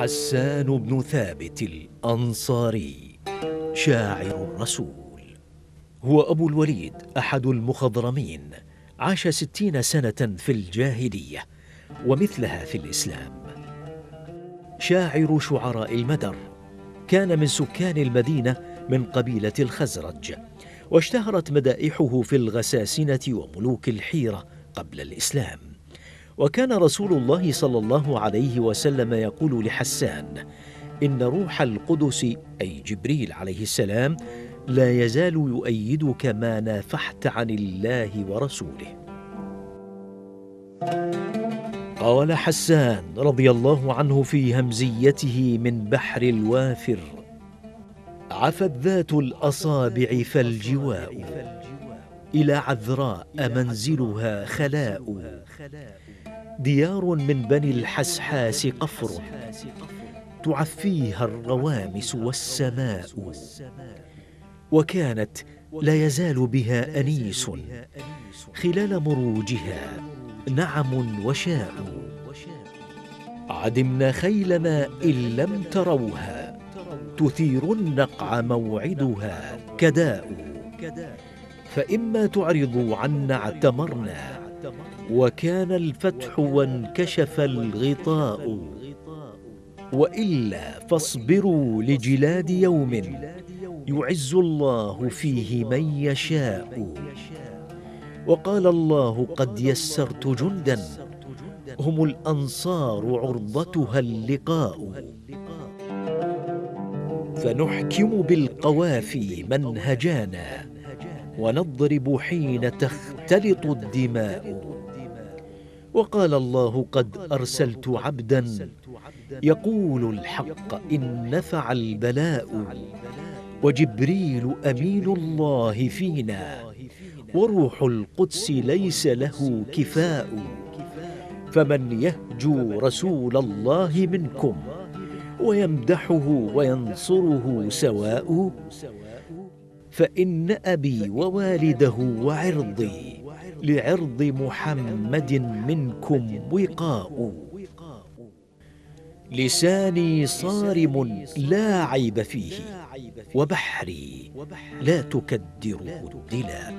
حسان بن ثابت الأنصاري شاعر الرسول. هو أبو الوليد أحد المخضرمين عاش ستين سنة في الجاهلية ومثلها في الإسلام. شاعر شعراء المدر كان من سكان المدينة من قبيلة الخزرج واشتهرت مدائحه في الغساسنة وملوك الحيرة قبل الإسلام. وكان رسول الله صلى الله عليه وسلم يقول لحسان إن روح القدس أي جبريل عليه السلام لا يزال يؤيدك ما نافحت عن الله ورسوله. قال حسان رضي الله عنه في همزيته من بحر الوافر عفت ذات الأصابع فالجواء. إلى عذراء منزلها خلاء. ديار من بني الحسحاس قفر. تعفيها الروامس والسماء. وكانت لا يزال بها أنيس. خلال مروجها نعم وشاء. عدمنا خيل ماء إن لم تروها. تثير النقع موعدها. كداء. فإما تعرضوا عنا اعتمرنا وكان الفتح وانكشف الغطاء وإلا فاصبروا لجلاد يوم يعز الله فيه من يشاء. وقال الله قد يسرت جندا هم الأنصار عرضتها اللقاء. فنحكم بالقوافي منهجانا ونضرب حين تختلط الدماء. وقال الله قد أرسلت عبدا يقول الحق إن نفع البلاء وجبريل أمين الله فينا وروح القدس ليس له كفاء. فمن يهجو رسول الله منكم ويمدحه وينصره سواء فإن أبي ووالده وعرضي لعرض محمد منكم وقاء. لساني صارم لا عيب فيه وبحري لا تكدره الدلاء.